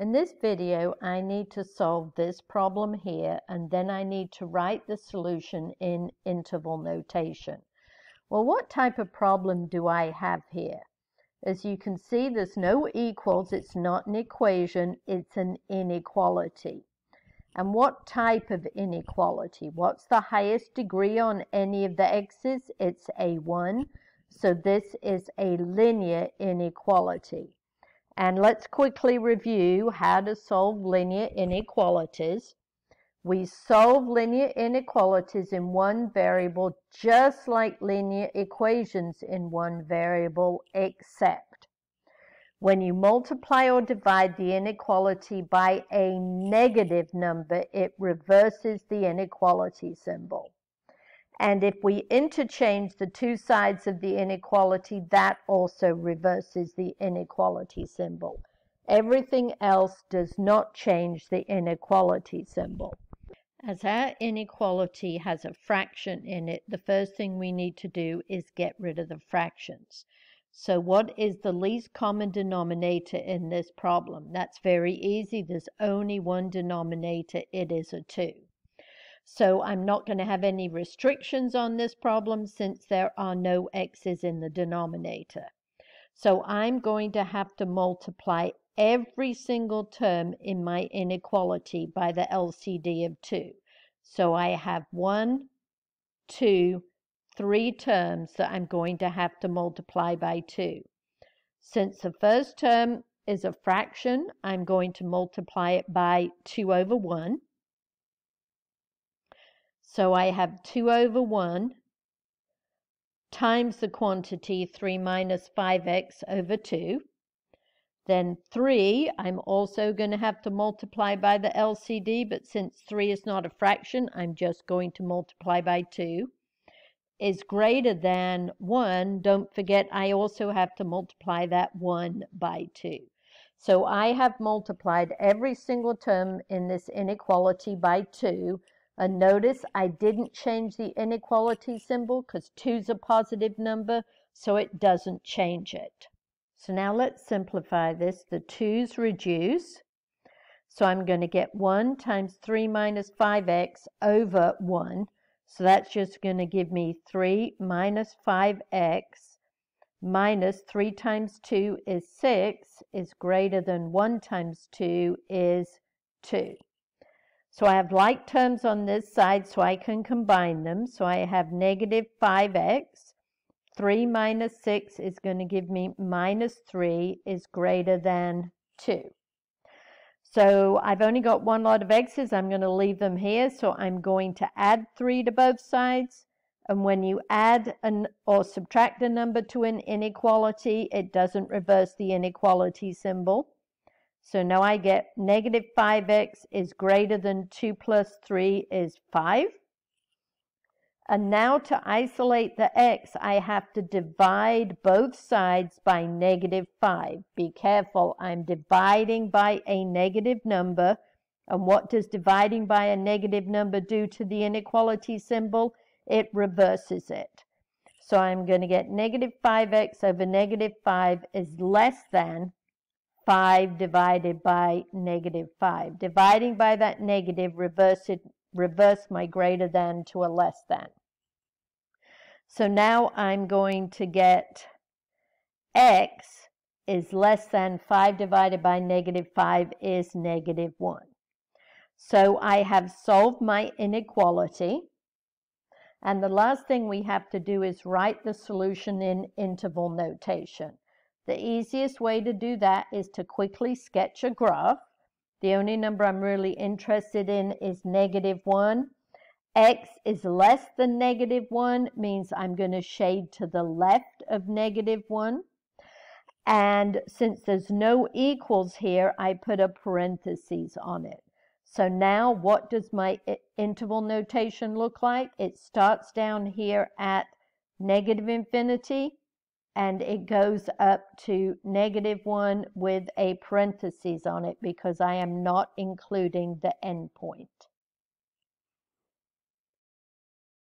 In this video, I need to solve this problem here, and then I need to write the solution in interval notation. Well, what type of problem do I have here? As you can see, there's no equals. It's not an equation. It's an inequality. And what type of inequality? What's the highest degree on any of the x's? It's a 1. So this is a linear inequality. And let's quickly review how to solve linear inequalities. We solve linear inequalities in one variable just like linear equations in one variable, except when you multiply or divide the inequality by a negative number, it reverses the inequality symbol. And if we interchange the two sides of the inequality, that also reverses the inequality symbol. Everything else does not change the inequality symbol. As our inequality has a fraction in it, the first thing we need to do is get rid of the fractions. So what is the least common denominator in this problem? That's very easy. There's only one denominator. It is a 2. So I'm not going to have any restrictions on this problem since there are no x's in the denominator. So I'm going to have to multiply every single term in my inequality by the LCD of 2. So I have one, two, three terms that I'm going to have to multiply by 2. Since the first term is a fraction, I'm going to multiply it by 2 over 1. So I have 2 over 1 times the quantity 3 minus 5x over 2. Then 3, I'm also going to have to multiply by the LCD, but since 3 is not a fraction, I'm just going to multiply by 2. Is greater than 1, don't forget I also have to multiply that 1 by 2. So I have multiplied every single term in this inequality by 2, and notice I didn't change the inequality symbol because 2 is a positive number, so it doesn't change it. So now let's simplify this. The 2's reduce. So I'm going to get 1 times 3 minus 5x over 1. So that's just going to give me 3 minus 5x minus 3 times 2 is 6 is greater than 1 times 2 is 2. So I have like terms on this side, so I can combine them. So I have negative 5x. 3 minus 6 is going to give me minus 3 is greater than 2. So I've only got one lot of x's. I'm going to leave them here. So I'm going to add 3 to both sides. And when you add an, or subtract a number to an inequality, it doesn't reverse the inequality symbol. So now I get negative 5x is greater than 2 plus 3 is 5. And now to isolate the x, I have to divide both sides by negative 5. Be careful, I'm dividing by a negative number. And what does dividing by a negative number do to the inequality symbol? It reverses it. So I'm going to get negative 5x over negative 5 is less than 5 divided by negative 5. Dividing by that negative reverse, it, reverse my greater than to a less than. So now I'm going to get x is less than 5 divided by negative 5 is negative 1. So I have solved my inequality. And the last thing we have to do is write the solution in interval notation. The easiest way to do that is to quickly sketch a graph. The only number I'm really interested in is negative 1. X is less than negative 1 means I'm going to shade to the left of negative 1. And since there's no equals here, I put a parenthesis on it. So now what does my interval notation look like? It starts down here at negative infinity and it goes up to negative 1 with a parenthesis on it because I am not including the endpoint.